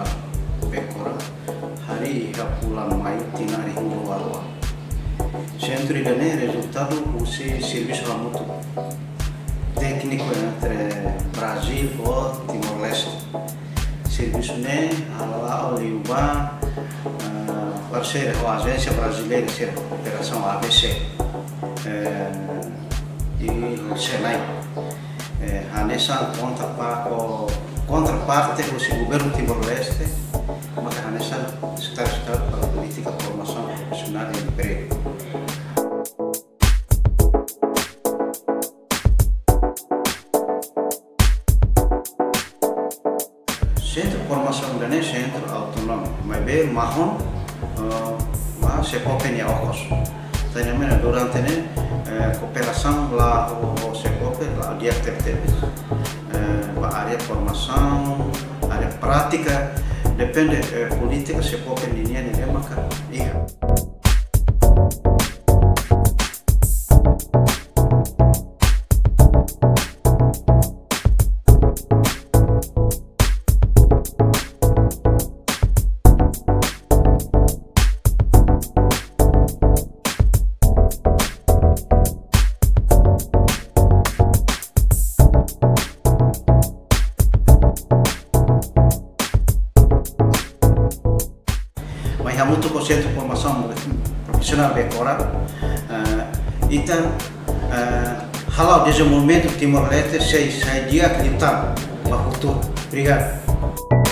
na pekora hari ha pula mai tinari ngurwa centri da ne resultado use serviço ramuto técnico entre Brasil ou Timor Leste. Serviço ne ala oliuba uh, eh, parceira o agência brasileira eh, de cooperação ABC uh, e Senai. Eh, uh, Hanessa conta para contraparte o governo Timor-Leste, mas a nessa está para a política de formação profissional e emprego. Centro formação não é centro autônomo, mas bem marrom, mas se pode ter ojos. Tanya durante né cooperação lá o se pode lá dia. Área formação, área prática, depende política se pode linha né maka. Iya. Muito conceito de formação profissional de agora. Uh, então, uh, halal desenvolvimento de Timor-Leste, sei, sei de acreditar no futuro. Obrigado.